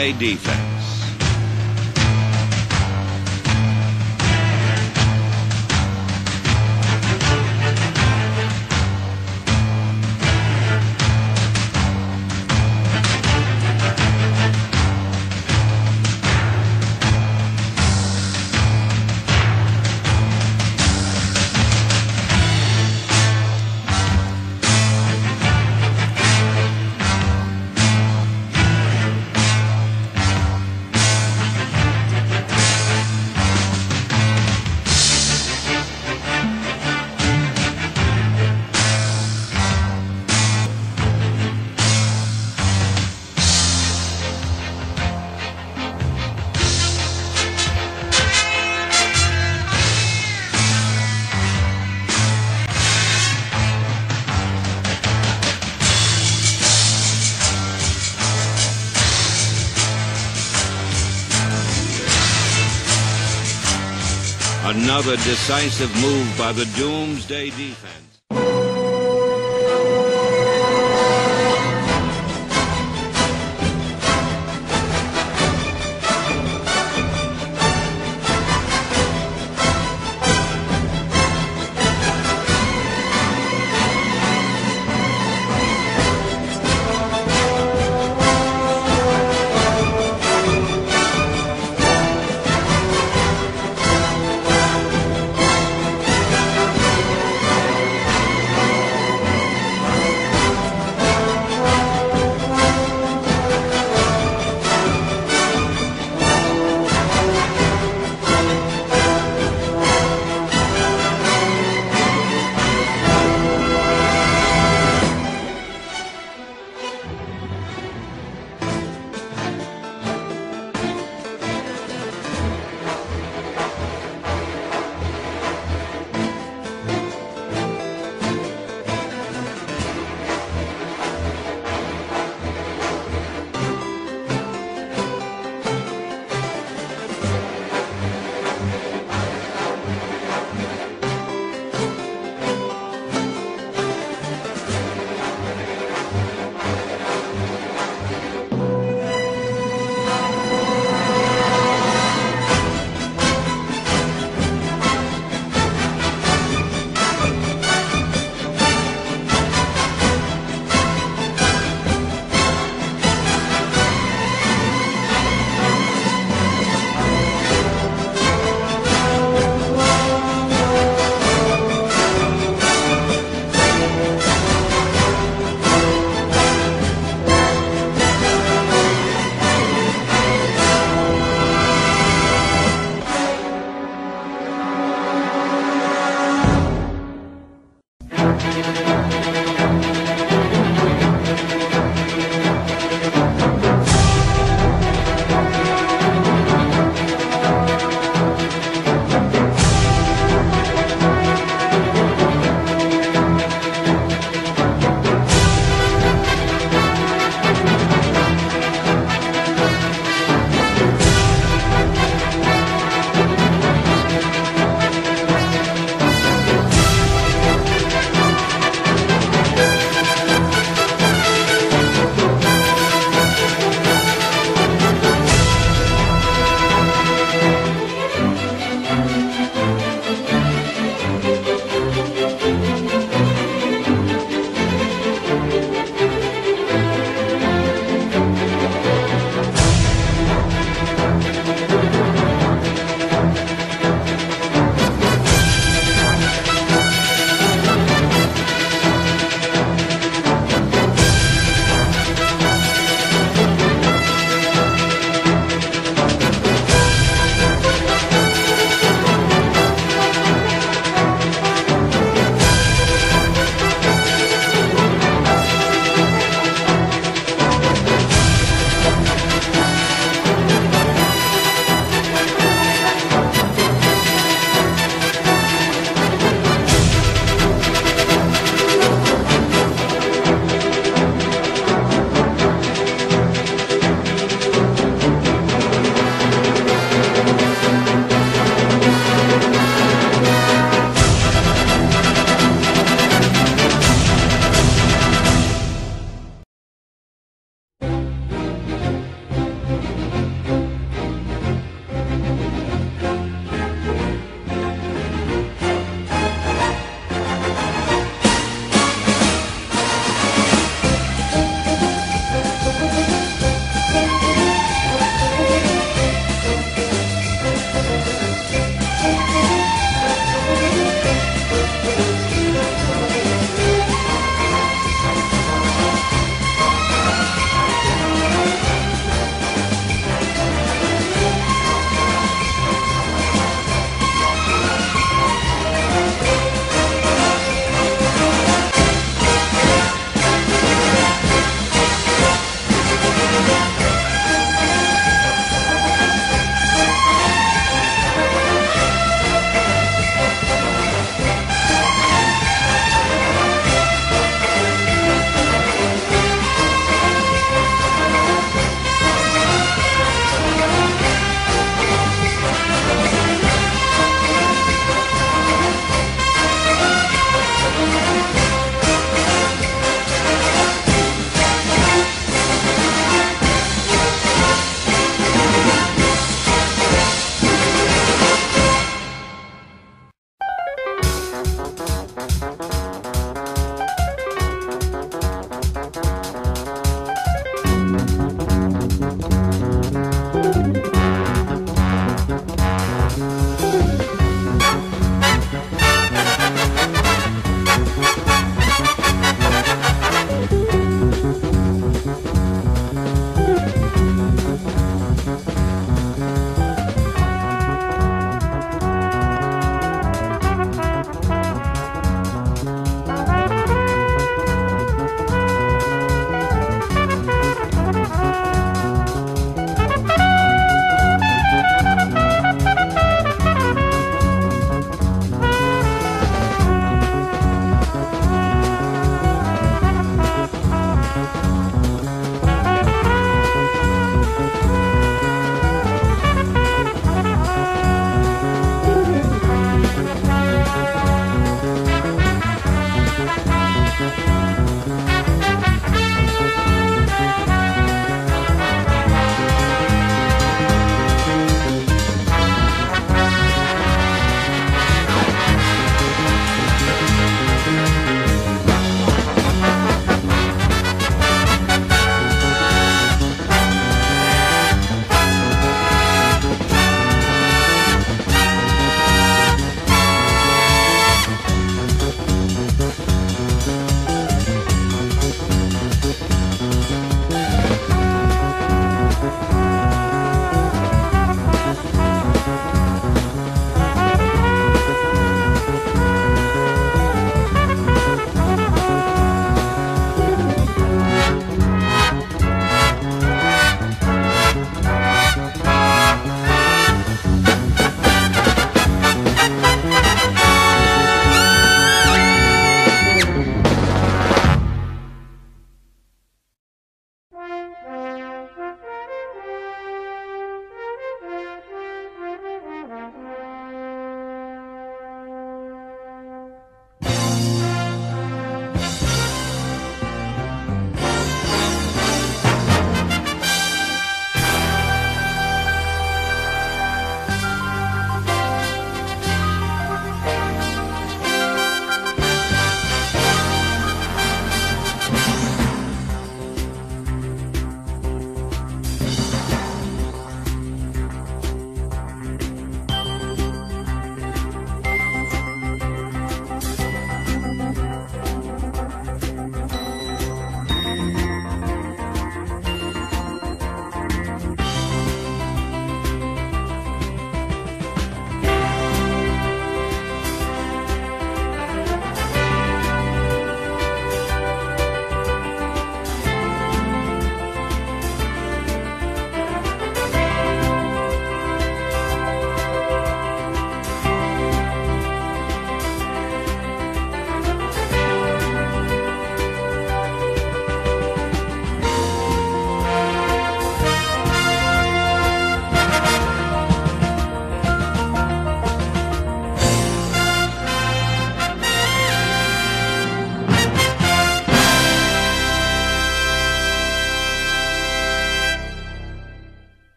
Doomsday Defense. Decisive move by the Doomsday defense.